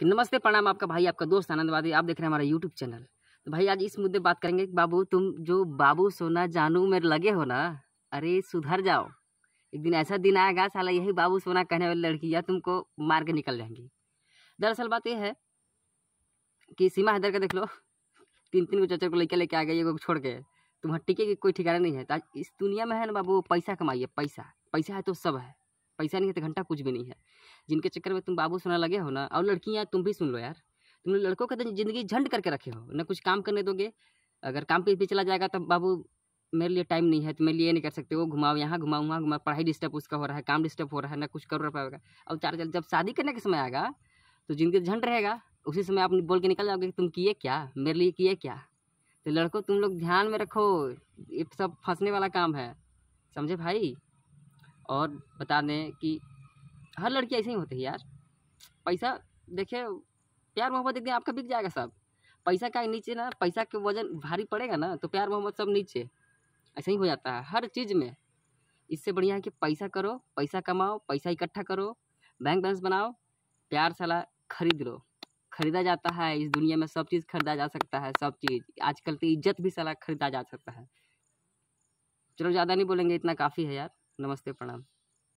कि नमस्ते, प्रणाम आपका भाई, आपका दोस्त आनंदवादी आप देख रहे हैं हमारा यूट्यूब चैनल तो भाई, आज इस मुद्दे बात करेंगे कि बाबू, तुम जो बाबू, सोना, जानू में लगे हो ना, अरे सुधर जाओ। एक दिन ऐसा दिन आएगा, साला यही बाबू, सोना कहने वाली लड़कियाँ तुमको मार के निकल जाएँगी। दरअसल बात यह है कि सीमा हैदर का देख लो। तीन तीन को चाचा को लेके लेके आ गई एगो को छोड़ के। तुम्हारा टिके की कोई ठिकाना नहीं है। तो इस दुनिया में है ना बाबू, पैसा कमाइए, पैसा। पैसा है तो सब है। पैसा नहीं है तो घंटा कुछ भी नहीं है। जिनके चक्कर में तुम बाबू सुना लगे हो ना, और लड़कियाँ तुम भी सुन लो यार। तुम लोग लड़कों का तो ज़िंदगी झंड करके रखे हो, ना कुछ काम करने दोगे। अगर काम पे भी चला जाएगा तब बाबू मेरे लिए टाइम नहीं है तो मेरे लिए नहीं कर सकते, वो घुमाओ यहाँ, घुमाओ वहाँ, घुमाओ, पढ़ाई डिस्टर्ब उसका हो रहा है, काम डिस्टर्ब हो रहा है, ना कुछ कर पाएगा और चार जब शादी करने का समय आएगा तो जिनके झंड रहेगा। उसी समय आप बोल के निकल जाओगे कि तुम किए क्या, मेरे लिए किए क्या। तो लड़कों, तुम लोग ध्यान में रखो, ये सब फंसने वाला काम है। समझे भाई? और बता दें कि हर लड़की ऐसे ही होती है यार। पैसा देखिए प्यार मोहब्बत एक दिन आपका बिक जाएगा सब। पैसा का नीचे ना, पैसा के वज़न भारी पड़ेगा ना तो प्यार मोहब्बत सब नीचे। ऐसा ही हो जाता है हर चीज़ में। इससे बढ़िया है कि पैसा करो, पैसा कमाओ, पैसा इकट्ठा करो, बैंक बैलेंस बनाओ, प्यार सलाह खरीद लो। खरीदा जाता है, इस दुनिया में सब चीज़ खरीदा जा सकता है, सब चीज़। आजकल तो इज़्ज़त भी सलाह खरीदा जा सकता है। चलो, ज़्यादा नहीं बोलेंगे, इतना काफ़ी है यार। नमस्ते प्रणाम।